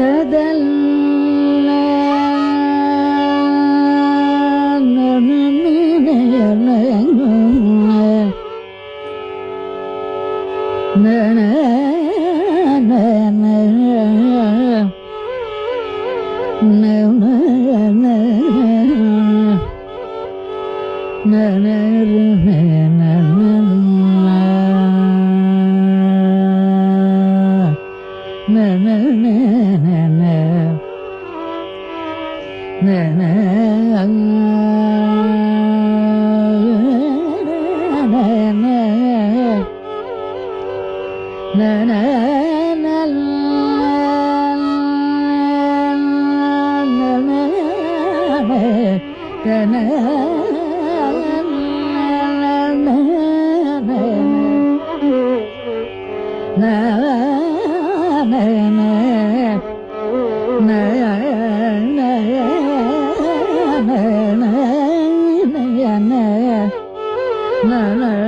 اهتدى 那人那人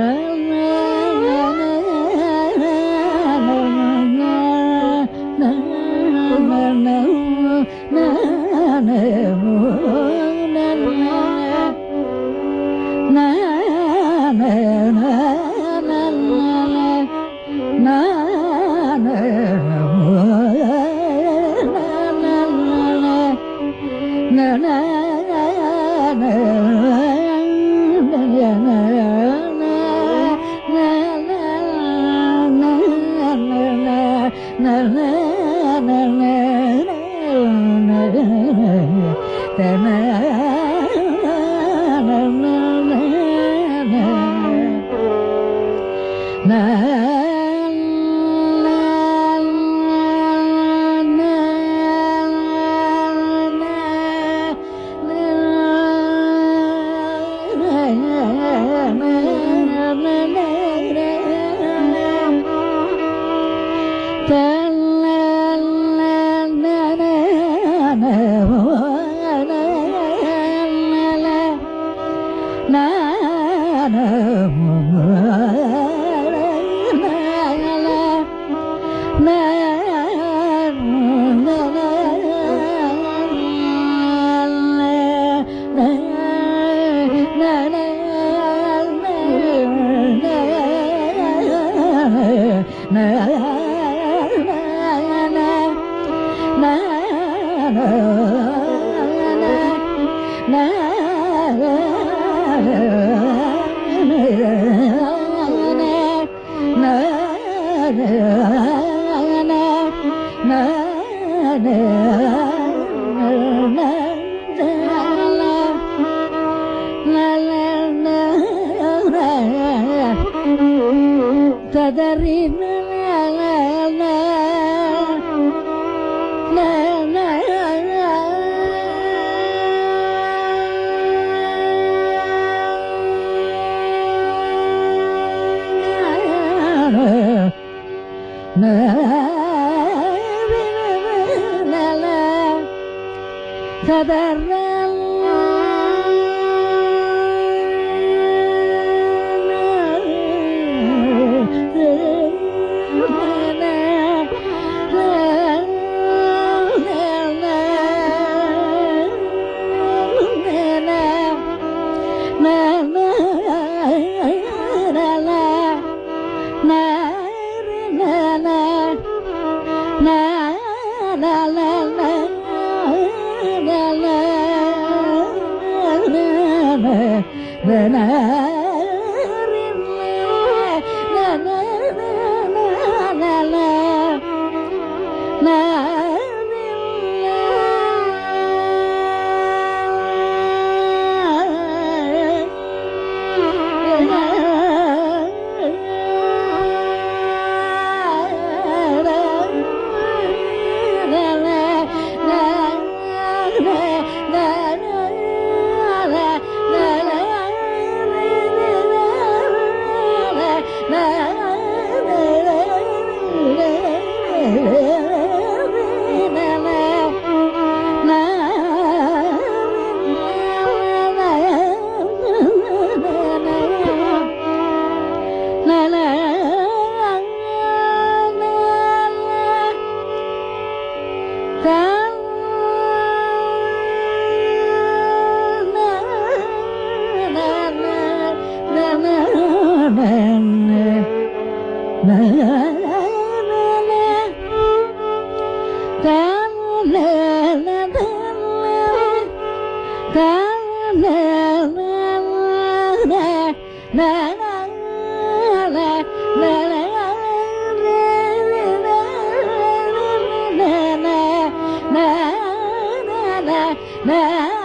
man.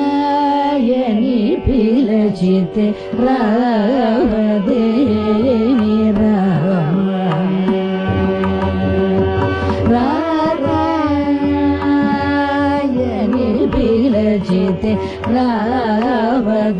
రాయని పిలచితే రావదేని రామ రాయని పిలచితే రావదేని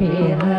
Yeah.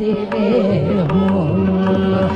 देवे हो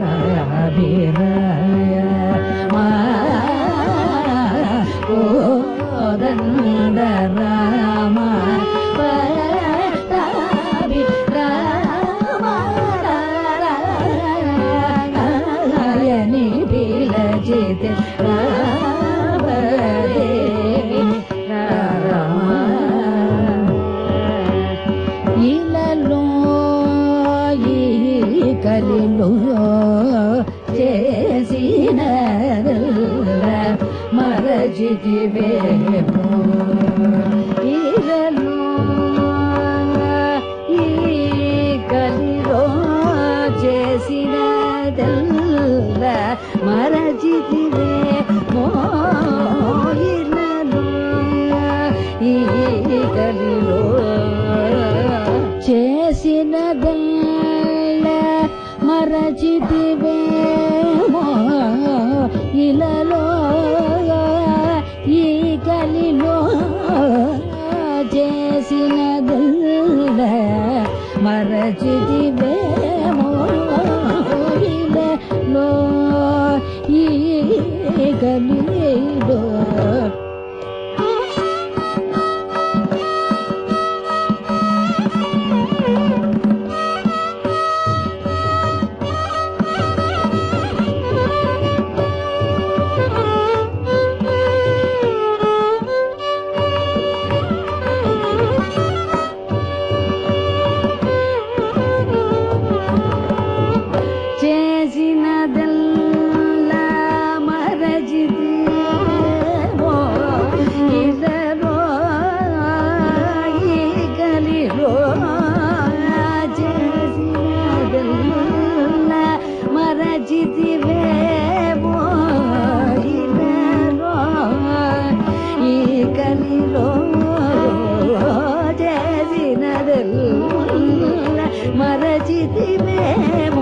കരബിറയ ഓ കോദന്തര give it. చేసినదల్ల మరచితివేమో है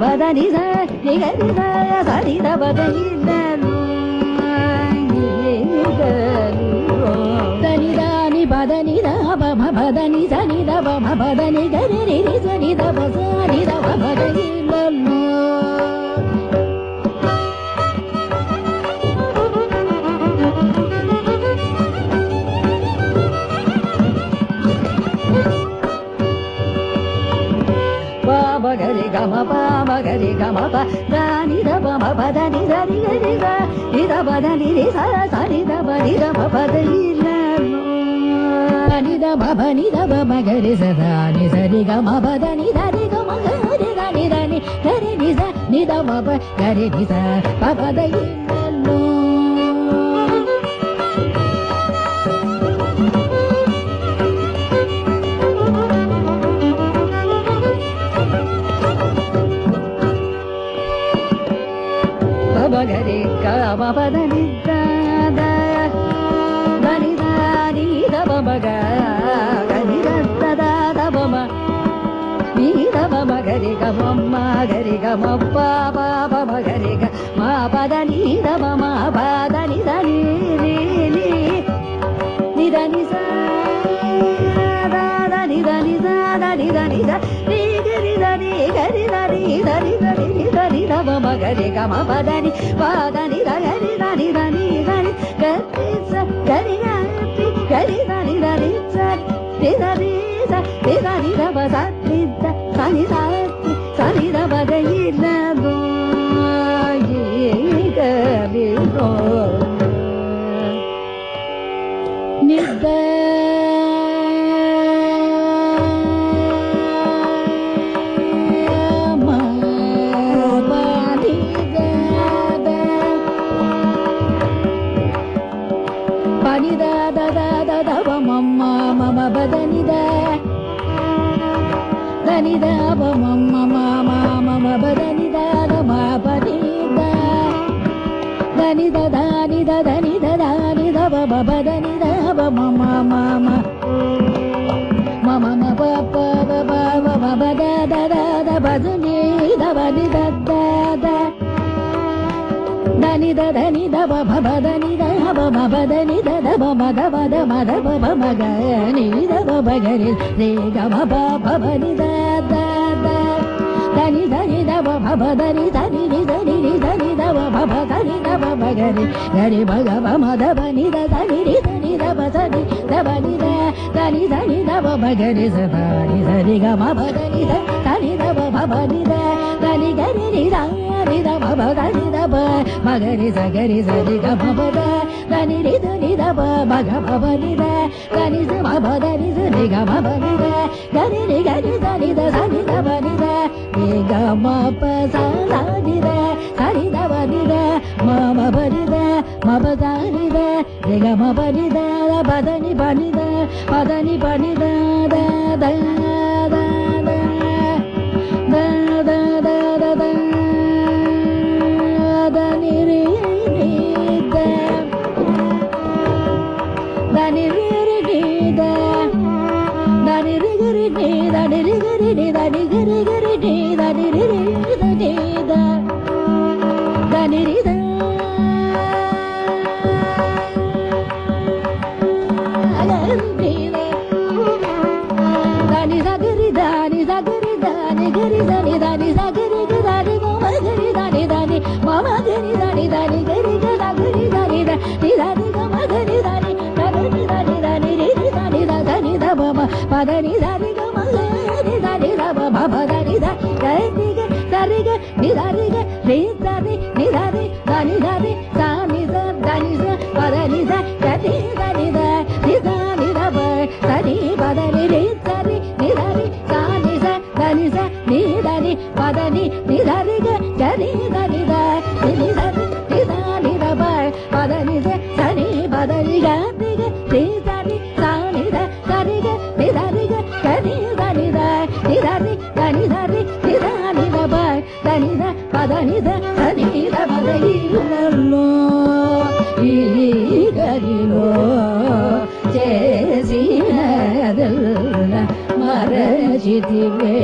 பத நித நிக நித சரித பத இந்த గరి దాని ద ప మ పద ని గ రి స ని ద పద ని రి స స ని ద ప ని ద ప పద ఇ ల లో ని ద ప ప ని ద ప మ స ద ని స గ మ ప ద గ మ గ ని ద ని ని స ని ద మ ప ని స ప ప గమ పద నిద్ద దని దాని గరి దత్త గరి గమ గరి గరి గ మా పద నీ మా పద ని దని ని ని ని దని సా దా దా ని దని గరి దని గరి గమ పదని పదని దని ದಾನಿ ದಾನಿ ಕರಿ ಸ ಕರಿ ದಾನಿ ಕರಿ ದಾನಿ ದಾನಿ ಸ ತಿ ದಾನಿ ಸ ತಿ ದಾನಿ ದ ಬ ಸ ತಿ ದ ಸಾನಿ ದ ಸಾನಿ దని దని దని దని దవ బబ దని దవ మమ మమ మమ మ పప బబ బబ ద ద ద ద బజని దవ ని ద ద ద దని ద దని ద బ బ దని ద బ బ బ దని ద ద బ మ ద బ ద మ ద బ బ మ గ ని ద బ బ గ రి రే గ బ బ బ ని ద ద దవ భవ ధరి ధరి ధరి ధరి దవ భవ ధరి దవ భగరి ధరి భగవ మధవ నిద ధరి ధరి దవ ధరి దవ నిద ధరి ధరి దవ భగరి సరి ధరి గమ భగరి ధరి దవ భవ నిద ధరి గరి ధరి దవ భవ ధరి దవ మగరి సగరి సరి గమ భగరి నిరిదు నిదవ మగ భవ నిద గనిజు మభ దనిజు నిగ మభ నిద గని నిగ నిద నిద సని దవ నిద నిగ మప సల నిద సని దవ నిద మమ భ నిద మభ ద నిద నిగ మభ నిద బదని పనిద పదని పనిద ద ద தனிரி పదని దరిగ మగరి దరి దవ భవ దరి దరిగ సరిగ నిదరిగ నిదరి నిదరి దని దరి నన్ను ఈ గదిలో చేసిన మరచితివే.